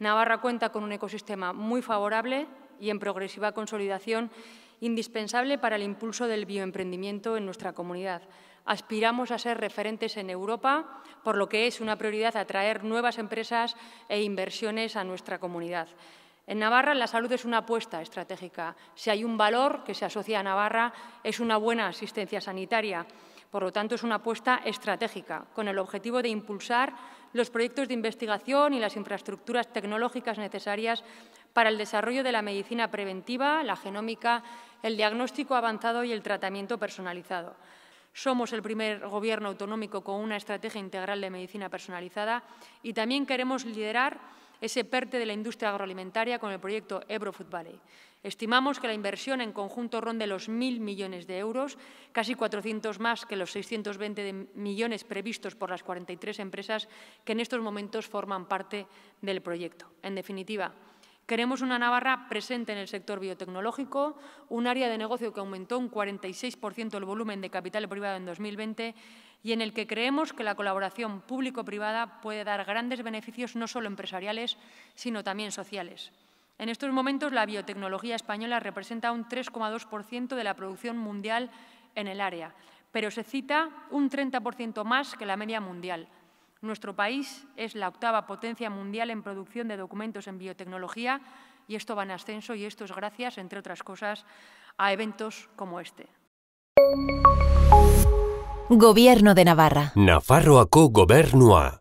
Navarra cuenta con un ecosistema muy favorable y en progresiva consolidación indispensable para el impulso del bioemprendimiento en nuestra comunidad. Aspiramos a ser referentes en Europa, por lo que es una prioridad atraer nuevas empresas e inversiones a nuestra comunidad. En Navarra la salud es una apuesta estratégica. Si hay un valor que se asocia a Navarra es una buena asistencia sanitaria. Por lo tanto, es una apuesta estratégica, con el objetivo de impulsar los proyectos de investigación y las infraestructuras tecnológicas necesarias para el desarrollo de la medicina preventiva, la genómica, el diagnóstico avanzado y el tratamiento personalizado. Somos el primer gobierno autonómico con una estrategia integral de medicina personalizada y también queremos liderar ese PERTE de la industria agroalimentaria con el proyecto Ebro Food Valley. Estimamos que la inversión en conjunto ronde los 1.000 millones de euros, casi 400 más que los 620 millones previstos por las 43 empresas que en estos momentos forman parte del proyecto. En definitiva, Queremos una Navarra presente en el sector biotecnológico, un área de negocio que aumentó un 46% el volumen de capital privado en 2020 y en el que creemos que la colaboración público-privada puede dar grandes beneficios no solo empresariales, sino también sociales. En estos momentos, la biotecnología española representa un 3,2% de la producción mundial en el área, pero se cita un 30% más que la media mundial, nuestro país es la octava potencia mundial en producción de documentos en biotecnología y esto va en ascenso y esto es gracias, entre otras cosas, a eventos como este. Gobierno de Navarra. Nafarroako gobernua.